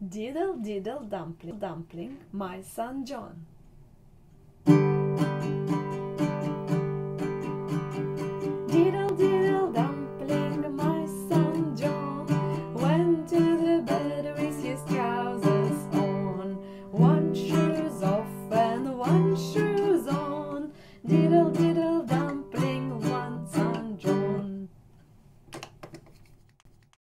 Diddle diddle dumpling, dumpling, my son John.